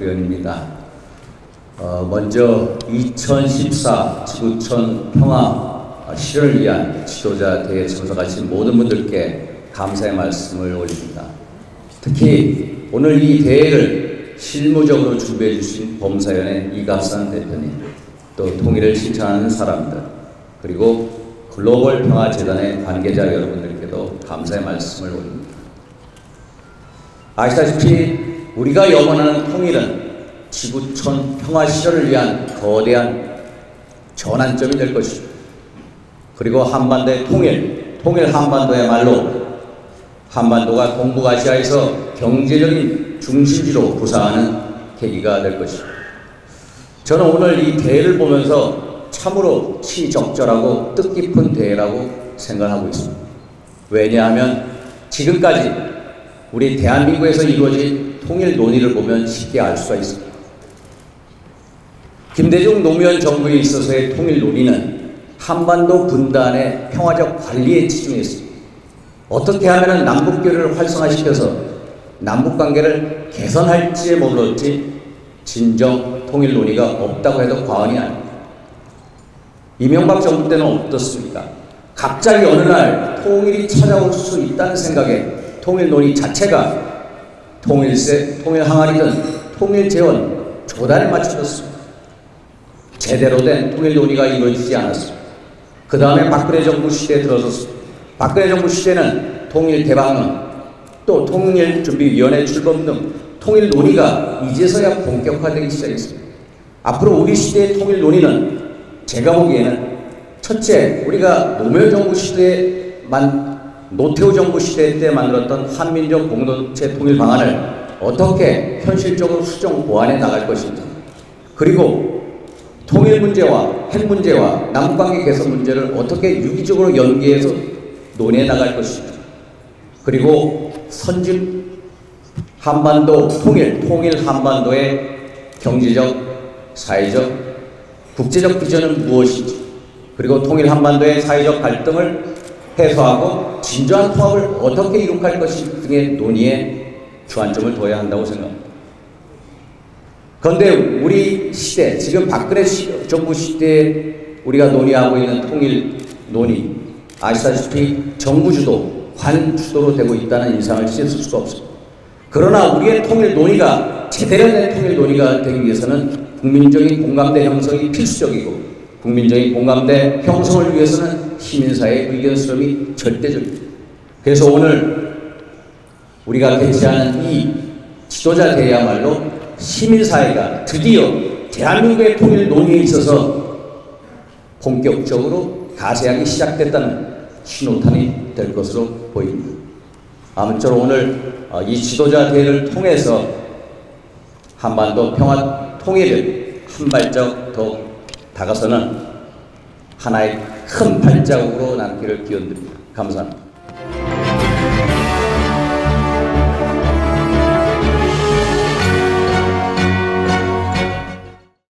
의원입니다. 어, 먼저 2014 지구촌 평화 실현을 위한 지도자 대회에 참석하신 모든 분들께 감사의 말씀을 올립니다. 특히 오늘 이 대회를 실무적으로 준비해 주신 범사연의 이갑산 대표님, 또 통일을 실천하는 사람들, 그리고 글로벌 평화재단의 관계자 여러분들께도 감사의 말씀을 올립니다. 아시다시피 우리가 염원하는 통일은 지구촌 평화 실현을 위한 거대한 전환점이 될 것이고 그리고 한반도의 통일, 통일 한반도야말로 한반도가 동북아시아에서 경제적인 중심지로 부상하는 계기가 될 것입니다. 저는 오늘 이 대회를 보면서 참으로 치적절하고 뜻깊은 대회라고 생각하고 있습니다. 왜냐하면 지금까지 우리 대한민국에서 이루어진 통일 논의를 보면 쉽게 알 수가 있습니다. 김대중 노무현 정부에 있어서의 통일 논의는 한반도 분단의 평화적 관리에 치중했습니다. 어떻게 하면 남북교류를 활성화시켜서 남북관계를 개선할지에 머물렀지 진정 통일 논의가 없다고 해도 과언이 아닙니다. 이명박 정부 때는 어떻습니까? 갑자기 어느 날 통일이 찾아올 수 있다는 생각에 통일 논의 자체가 통일세, 통일 항아리든 통일 재원 조달에 맞춰졌습니다. 제대로 된 통일 논의가 이루어지지 않았습니다. 그 다음에 박근혜 정부 시대에 들어섰습니다. 박근혜 정부 시대는 통일 대방론, 또 통일준비위원회 출범 등 통일 논의가 이제서야 본격화되기 시작했습니다. 앞으로 우리 시대의 통일 논의는 제가 보기에는 첫째, 우리가 노무현 정부 시대에 만, 노태우 정부 시대 때 만들었던 한민족 공동체 통일 방안을 어떻게 현실적으로 수정 보완해 나갈 것인지, 그리고 통일 문제와 핵 문제와 남북관계 개선 문제를 어떻게 유기적으로 연계해서 논해 나갈 것인지, 그리고 선진 한반도 통일, 통일 한반도의 경제적, 사회적, 국제적 비전은 무엇인지, 그리고 통일 한반도의 사회적 갈등을 해소하고 진정한 통합을 어떻게 이룩할 것인지 등의 논의에 주안점을 둬야 한다고 생각합니다. 그런데 우리 시대, 지금 박근혜 정부 시대에 우리가 논의하고 있는 통일 논의, 아시다시피 정부 주도, 관 주도로 되고 있다는 인상을 씻을 수가 없습니다. 그러나 우리의 통일 논의가 제대로 된 통일 논의가 되기 위해서는 국민적인 공감대 형성이 필수적이고 국민적인 공감대 형성을 위해서는 시민사회의 의견 수렴이 절대적입니다. 그래서 오늘 우리가 개최하는 이 지도자 대회야말로 시민사회가 드디어 대한민국의 통일 논의에 있어서 본격적으로 가세하기 시작됐다는 신호탄이 될 것으로 보입니다. 아무쪼록 오늘 이 지도자 대회를 통해서 한반도 평화 통일을 한 발짝 더 다가서는 하나의 큰 발자국으로 남기를 기원드립니다. 감사합니다.